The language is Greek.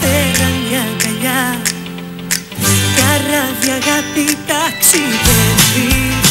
πέρα μια αγκαλιά. Καράβι αγάπη ταξιδεύει.